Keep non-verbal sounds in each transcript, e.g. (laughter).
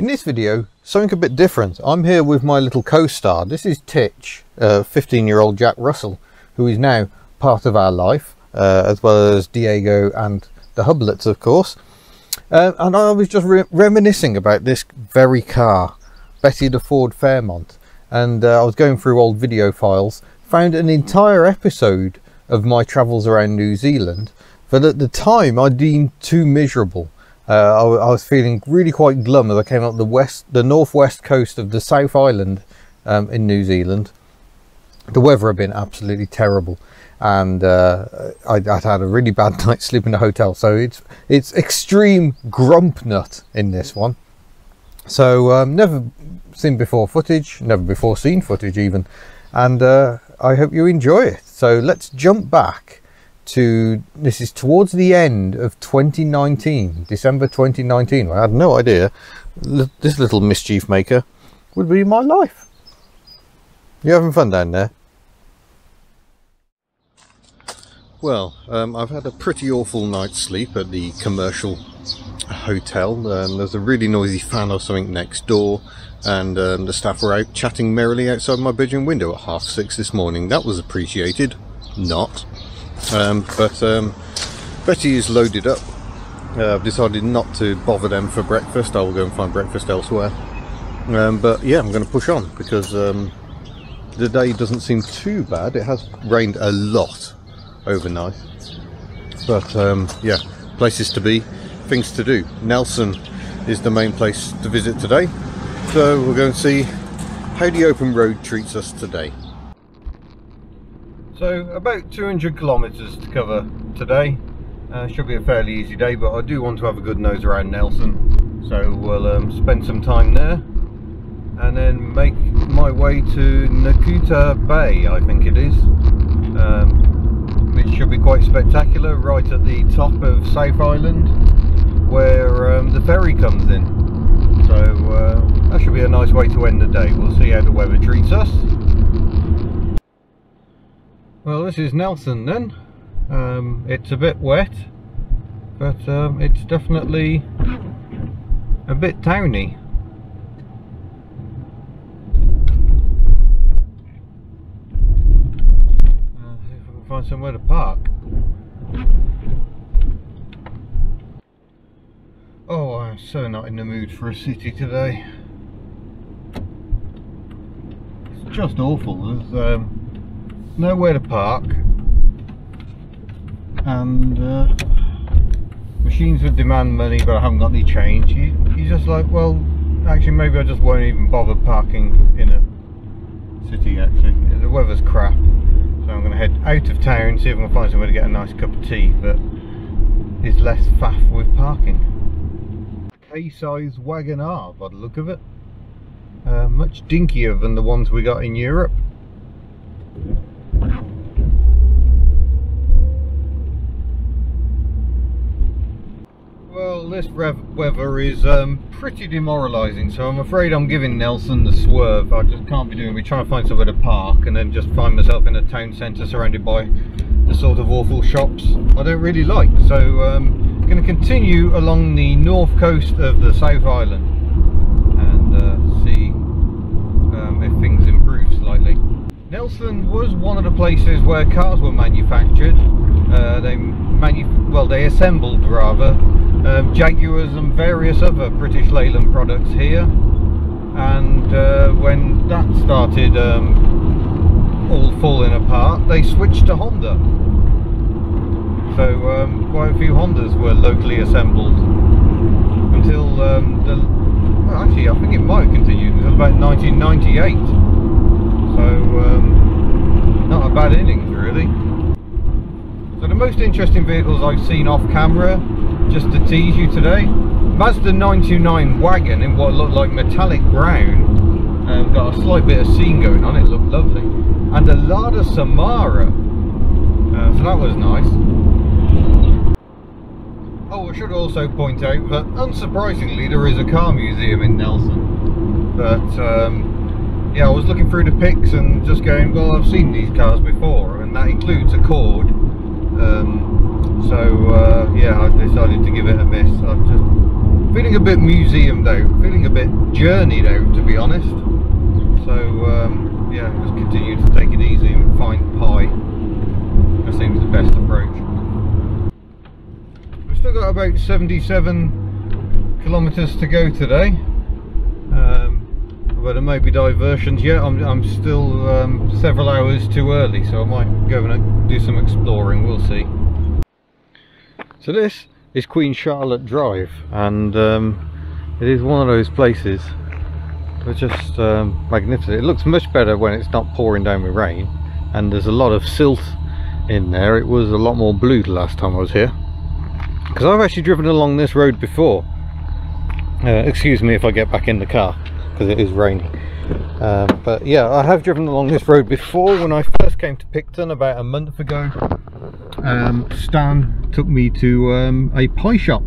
In this video, something a bit different. I'm here with my little co-star. This is Titch, 15-year-old Jack Russell, who is now part of our life, uh, as well as Diego and the Hublets, of course. Uh, and I was just re reminiscing about this very car, Betty the Ford Fairmont. And uh, I was going through old video files, found an entire episode of my travels around New Zealand that at the time I deemed too miserable. Uh, I, I, was feeling really quite glum as I came up the west, the northwest coast of the South Island um, in New Zealand. The weather had been absolutely terrible, and uh, I'd, I'd, had a really bad (laughs) night's sleep in the hotel. So it's it's extreme grump nut in this one. So um, never seen before footage, never before seen footage even, and uh, I hope you enjoy it. So let's jump back to this is towards the end of 2019 december 2019 i had no idea this little mischief maker would be my life. You having fun down there? Well um, i've had a pretty awful night's sleep at the commercial hotel. Um, there's a really noisy fan or something next door and um, the staff were out chatting merrily outside my bedroom window at half six this morning. That was appreciated. Not um, but um, Betty is loaded up. Uh, I've decided not to bother them for breakfast. I will go and find breakfast elsewhere. Um, but yeah, I'm going to push on because um, the day doesn't seem too bad. It has rained a lot overnight. But um, yeah, places to be, things to do. Nelson is the main place to visit today. So we're going to see how the open road treats us today. So about 200 kilometres to cover today. Uh, should be a fairly easy day, but I do want to have a good nose around Nelson. So we'll um, spend some time there and then make my way to Ngakuta Bay, I think it is. Um, which should be quite spectacular, right at the top of South Island, where um, the ferry comes in. So uh, that should be a nice way to end the day. We'll see how the weather treats us. Well, this is Nelson then. Um, it's a bit wet, but um, it's definitely a bit towny. Uh, see if I can find somewhere to park. Oh, I'm so not in the mood for a city today. It's just awful. There's um, nowhere to park. And uh, machines would demand money but I haven't got any change. You, you're just like well actually maybe I just won't even bother parking in a city actually. The weather's crap. So I'm going to head out of town see if I can find somewhere to get a nice cup of tea But that is less faff with parking. K-size Wagon-R by the look of it. Uh, much dinkier than the ones we got in Europe Well, this weather is um, pretty demoralising, so I'm afraid I'm giving Nelson the swerve. I just can't be doing it. trying to find somewhere to park and then just find myself in a town centre surrounded by the sort of awful shops I don't really like. So um, I'm going to continue along the north coast of the South Island and uh, see um, if things improve slightly. Nelson was one of the places where cars were manufactured. Uh, they manu well, they assembled rather um, Jaguars and various other British Leyland products here. And uh, when that started um, all falling apart they switched to Honda. So um, quite a few Hondas were locally assembled until um, the well, actually I think it might have continued until about 1998 so um, not a bad innings really. So the most interesting vehicles I've seen off camera just to tease you today. Mazda 929 wagon in what looked like metallic brown. Um, got a slight bit of scene going on, it looked lovely. And a Lada Samara. Uh, so that was nice. Oh, I should also point out that unsurprisingly there is a car museum in Nelson. But um, yeah, I was looking through the pics and just going, well, I've seen these cars before, and that includes a Accord. Um, so uh, yeah I decided to give it a miss I'm just feeling a bit museum though, feeling a bit journeyed out to be honest. So um, yeah, just continue to take it easy and find pie. That seems the best approach. We've still got about 77 kilometres to go today. Um, but there may be diversions yet. I'm, I'm still um, several hours too early, so I might go and do some exploring. We'll see. So this is Queen Charlotte Drive, and um, it is one of those places they're just um, magnificent. It looks much better when it's not pouring down with rain, and there's a lot of silt in there. It was a lot more blue the last time I was here, because I've actually driven along this road before. Uh, excuse me if I get back in the car because it is raining. Um, but yeah, I have driven along this road before when I first came to Picton about a month ago. Um, Stan took me to um, a pie shop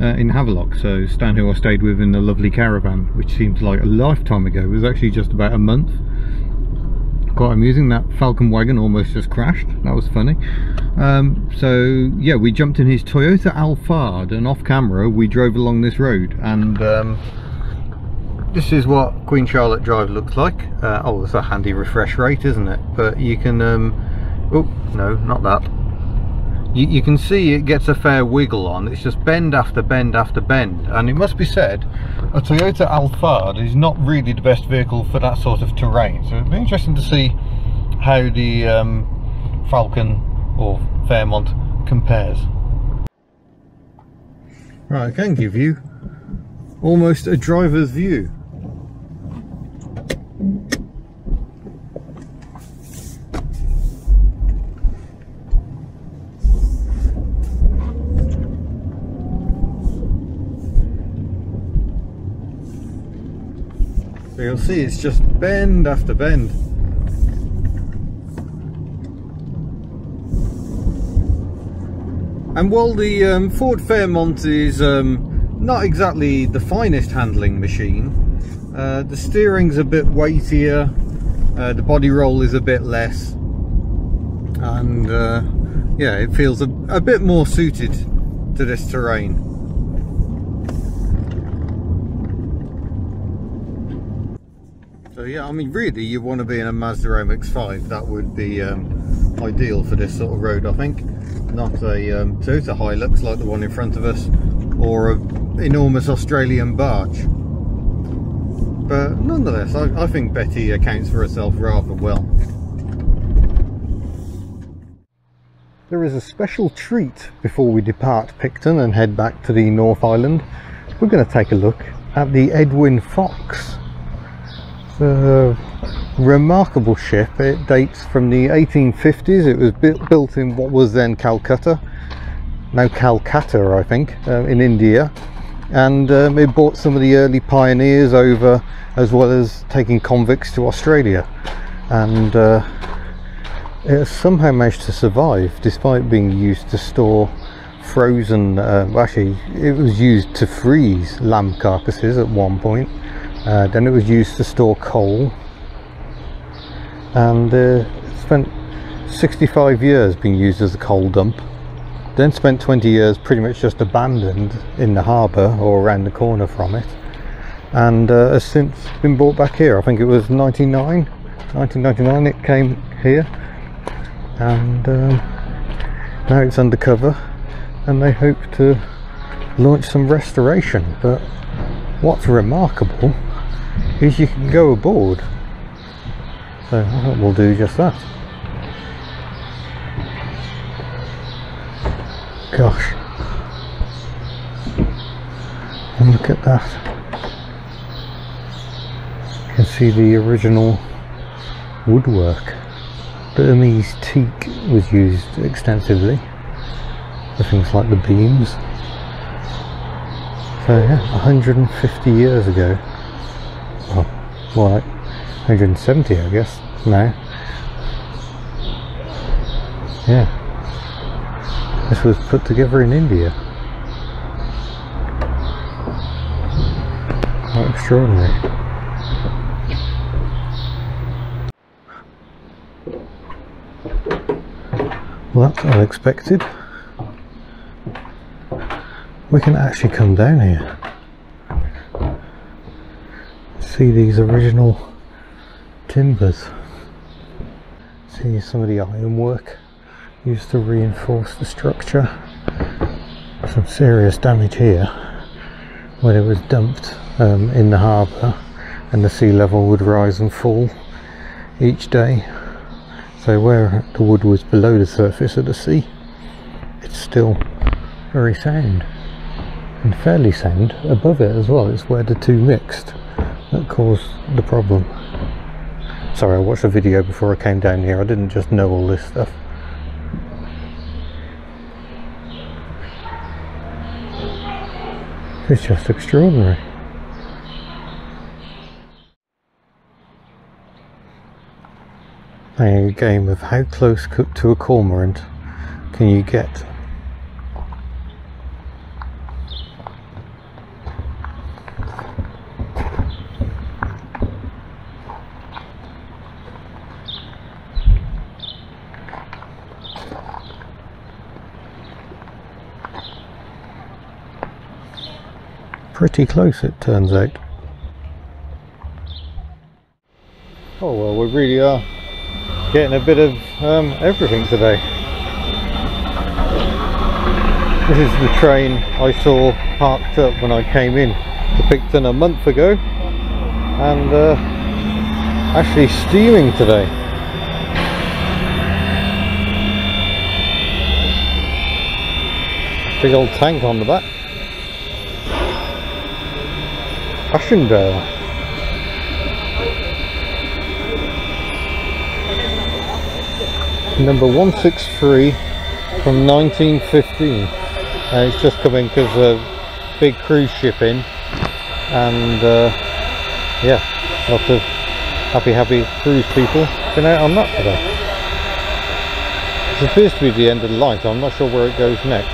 uh, in Havelock. So Stan, who I stayed with in the lovely caravan, which seems like a lifetime ago, it was actually just about a month. Quite amusing. That Falcon wagon almost just crashed. That was funny. Um, so yeah, we jumped in his Toyota Alphard, and off camera we drove along this road and. Um, this is what Queen Charlotte Drive looks like. Uh, oh, it's a handy refresh rate, isn't it? But you can, um, oh, no, not that. You, you, can see it gets a fair wiggle on. It's just bend after bend after bend. And it must be said, a Toyota Alphard is not really the best vehicle for that sort of terrain. So it'd be interesting to see how the um, Falcon or Fairmont compares. Right, I can give you almost a driver's view So you'll see it's just bend after bend. And while the um, Ford Fairmont is um, not exactly the finest handling machine, uh, the steering's a bit weightier, uh, the body roll is a bit less, and uh, yeah, it feels a, a bit more suited to this terrain. So yeah, I mean really you want to be in a Mazda MX-5, that would be um, ideal for this sort of road I think. Not a um, Toyota Hilux like the one in front of us, or an enormous Australian barge. But nonetheless, I, I think Betty accounts for herself rather well. There is a special treat before we depart Picton and head back to the North Island. We're going to take a look at the Edwin Fox a remarkable ship. It dates from the 1850s. It was built in what was then Calcutta, now Kolkata, I think, uh, in India. And um, it brought some of the early pioneers over, as well as taking convicts to Australia. And uh, it has somehow managed to survive, despite being used to store frozen. Uh, actually, it was used to freeze lamb carcasses at one point uh, then it was used to store coal. And uh, spent 65 years being used as a coal dump. Then spent 20 years pretty much just abandoned in the harbour or around the corner from it. And uh, has since been brought back here. I think it was 99 1999 it came here. And um, now it's undercover. And they hope to launch some restoration. But what's remarkable is you can go aboard. So I think we'll do just that. Gosh. And look at that. You can see the original woodwork. Burmese teak was used extensively for things like the beams. So yeah, 150 years ago more like 170 I guess. Now yeah. This was put together in India. Extraordinary. Well that's unexpected. We can actually come down here see these original timbers. See some of the ironwork used to reinforce the structure. Some serious damage here when it was dumped um, in the harbour and the sea level would rise and fall each day. So where the wood was below the surface of the sea, it's still very sound and fairly sound above it as well. It's where the two mixed that caused the problem. Sorry, I watched a video before I came down here. I didn't just know all this stuff. It's just extraordinary. Playing a game of how close to a cormorant can you get pretty close it turns out. Oh well we really are getting a bit of um, everything today. This is the train I saw parked up when I came in to Picton a month ago and uh, actually steaming today. Big old tank on the back. Passchendaele. Number 163 from 1915. Uh, it's just coming because a big cruise ship in and uh, yeah, lots of happy happy cruise people been out on that today. This appears to be the end of the line so I'm not sure where it goes next.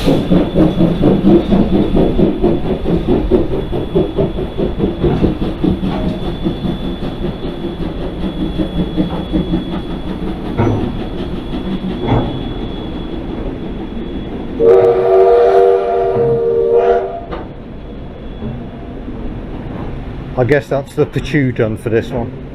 I guess that's the Pachu done for this one.